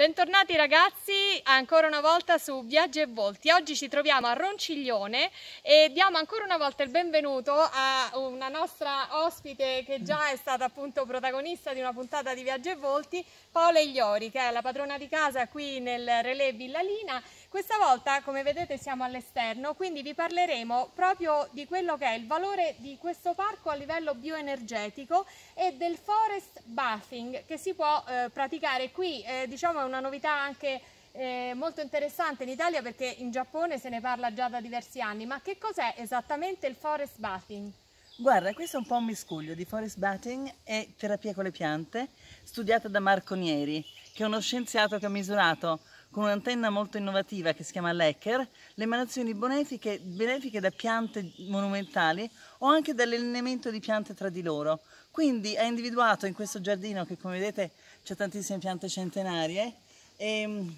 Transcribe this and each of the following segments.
Bentornati ragazzi ancora una volta su Viaggi e Volti. Oggi ci troviamo a Ronciglione e diamo ancora una volta il benvenuto a una nostra ospite che già è stata appunto protagonista di una puntata di Viaggi e Volti, Paola Igliori, che è la padrona di casa qui nel Relè Villalina. Questa volta, come vedete, siamo all'esterno, quindi vi parleremo proprio di quello che è il valore di questo parco a livello bioenergetico e del forest bathing che si può eh, praticare qui. Eh, diciamo una novità anche eh, molto interessante in Italia perché in Giappone se ne parla già da diversi anni. Ma che cos'è esattamente il forest bathing? Guarda, questo è un po' un miscuglio di forest bathing e terapia con le piante, studiata da Marco Nieri, che è uno scienziato che ha misurato con un'antenna molto innovativa che si chiama Lecker le emanazioni benefiche, benefiche da piante monumentali o anche dall'allineamento di piante tra di loro. Quindi ha individuato in questo giardino, che come vedete c'è tantissime piante centenarie, ehm,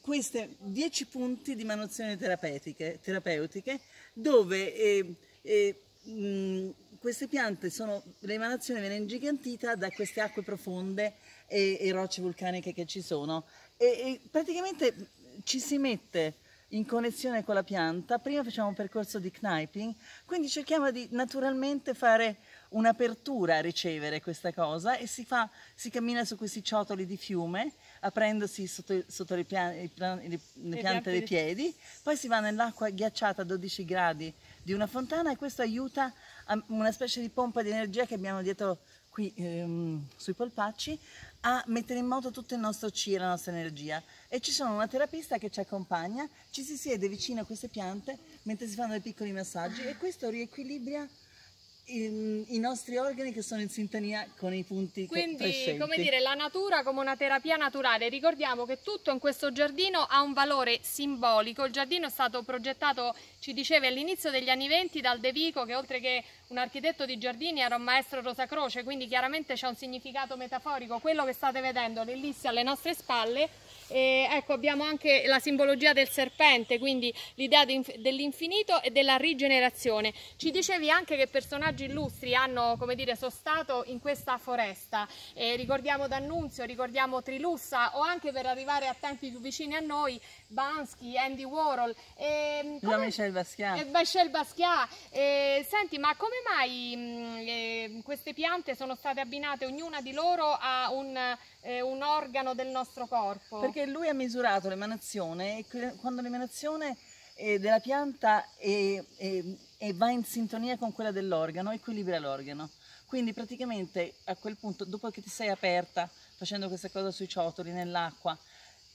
questi 10 punti di emanazioni terapeutiche, terapeutiche dove eh, eh, mh, queste piante sono, l'emanazione viene ingigantita da queste acque profonde e, e rocce vulcaniche che ci sono. E, e praticamente ci si mette in connessione con la pianta, prima facciamo un percorso di kniping, quindi cerchiamo di naturalmente fare un'apertura a ricevere questa cosa e si, fa, si cammina su questi ciotoli di fiume aprendosi sotto, sotto le, pian, le, piante dei piedi, poi si va nell'acqua ghiacciata a 12 gradi di una fontana e questo aiuta a una specie di pompa di energia che abbiamo dietro qui ehm, sui polpacci a mettere in moto tutto il nostro e la nostra energia. E ci sono una terapista che ci accompagna, ci si siede vicino a queste piante mentre si fanno dei piccoli massaggi e questo riequilibria i, i, nostri organi che sono in sintonia con i punti Quindi, come dire, la natura come una terapia naturale. Ricordiamo che tutto in questo giardino ha un valore simbolico. Il giardino è stato progettato, ci diceva all'inizio degli anni 20 dal De Vico, che oltre che un architetto di giardini era un maestro Rosa Croce, quindi chiaramente c'è un significato metaforico. Quello che state vedendo lì alle nostre spalle e ecco abbiamo anche la simbologia del serpente, quindi l'idea dell'infinito e della rigenerazione. Ci dicevi anche che personaggi illustri hanno come dire, sostato in questa foresta, eh, ricordiamo D'Annunzio, ricordiamo Trilussa o anche per arrivare a tempi più vicini a noi Bansky, Andy Warhol e Jean-Michel Basquiat. E Michel Basquiat. E, senti, ma come mai mh, eh, queste piante sono state abbinate ognuna di loro a un, eh, un organo del nostro corpo? Perché lui ha misurato l'emanazione e quando l'emanazione eh, della pianta è, è, è va in sintonia con quella dell'organo, equilibra l'organo. Quindi praticamente a quel punto, dopo che ti sei aperta facendo questa cosa sui ciotoli, nell'acqua,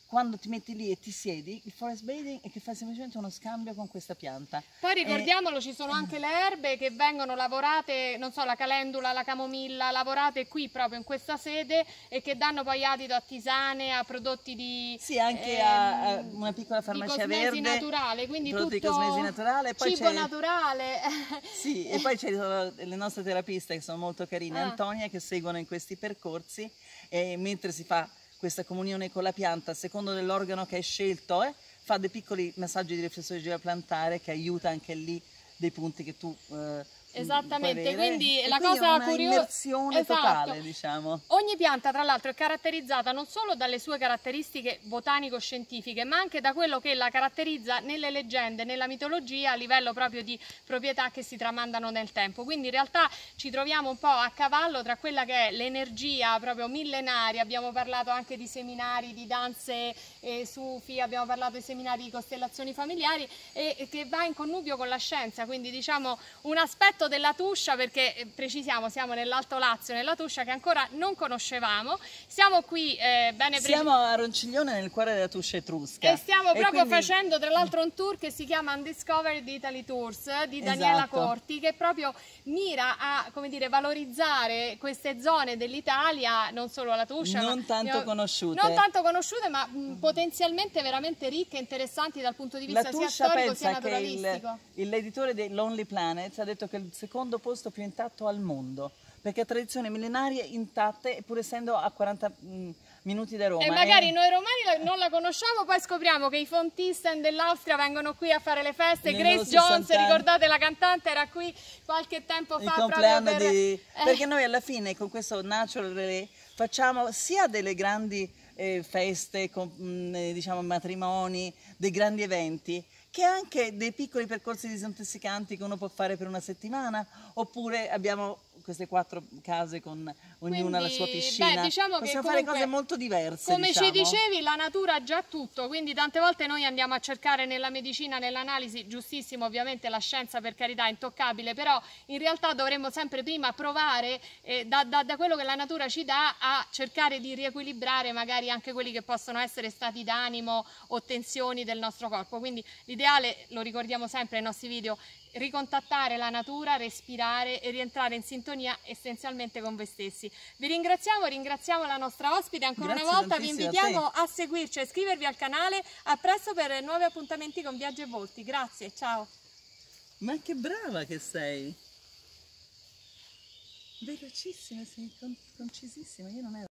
quando ti metti lì e ti siedi, il forest bathing è che fai semplicemente uno scambio con questa pianta. Poi ricordiamolo, e... ci sono anche le erbe che vengono lavorate, non so, la calendula, la camomilla, lavorate qui proprio in questa sede e che danno poi adito a tisane, a prodotti di... Sì, anche ehm, a, a, una piccola farmacia verde. naturale, quindi tutto di cosmesi naturale. Poi cibo naturale. Sì, e poi c'è le nostre terapiste che sono molto carine, ah. Antonia, che seguono in questi percorsi e mentre si fa questa comunione con la pianta a secondo dell'organo che hai scelto, eh, fa dei piccoli massaggi di riflessologia plantare che aiuta anche lì dei punti che tu eh, Esattamente, quindi la quindi cosa curiosa esatto. totale, diciamo. Ogni pianta, tra l'altro, è caratterizzata non solo dalle sue caratteristiche botanico-scientifiche, ma anche da quello che la caratterizza nelle leggende, nella mitologia, a livello proprio di proprietà che si tramandano nel tempo. Quindi in realtà ci troviamo un po' a cavallo tra quella che è l'energia proprio millenaria, abbiamo parlato anche di seminari di danze eh, sufi, abbiamo parlato di seminari di costellazioni familiari e, e che va in connubio con la scienza, quindi diciamo un aspetto della Tuscia perché eh, precisiamo siamo nell'Alto Lazio, nella Tuscia che ancora non conoscevamo. Siamo qui eh, bene Siamo a Ronciglione nel cuore della Tuscia etrusca. E stiamo e proprio quindi... facendo tra l'altro un tour che si chiama Undiscovered Italy Tours di Daniela esatto. Corti che proprio mira a come dire, valorizzare queste zone dell'Italia, non solo la Tuscia, non tanto conosciute. Non tanto conosciute ma mh, potenzialmente veramente ricche e interessanti dal punto di vista sia storico sia naturalistico. L'editore dei Lonely Planet ha detto che il secondo posto più intatto al mondo, perché ha tradizioni millenarie intatte, pur essendo a 40 mm, minuti da Roma. E magari eh. noi romani non la conosciamo, poi scopriamo che i Fontisten dell'Austria vengono qui a fare le feste. Nel Grace Jones, ricordate la cantante, era qui qualche tempo fa. Il compleanno per... di... Eh. Perché noi alla fine con questo Natural Relay facciamo sia delle grandi eh, feste, con, mm, diciamo matrimoni, dei grandi eventi, che anche dei piccoli percorsi disintossicanti che uno può fare per una settimana, oppure abbiamo queste quattro case con ognuna quindi, la sua piscina. Beh, diciamo Possiamo comunque, fare cose molto diverse. Come diciamo. ci dicevi, la natura ha già tutto, quindi tante volte noi andiamo a cercare nella medicina, nell'analisi, giustissimo ovviamente la scienza per carità è intoccabile, però in realtà dovremmo sempre prima provare eh, da, da, da quello che la natura ci dà a cercare di riequilibrare magari anche quelli che possono essere stati d'animo o tensioni del nostro corpo. Quindi l'ideale, lo ricordiamo sempre nei nostri video, ricontattare la natura, respirare e rientrare in sintonia essenzialmente con voi stessi. Vi ringraziamo, ringraziamo la nostra ospite ancora Grazie una volta, vi invitiamo a, a seguirci e iscrivervi al canale, a presto per nuovi appuntamenti con Viaggi e Volti. Grazie, ciao! Ma che brava che sei! Velocissima, sei concisissima, io non ero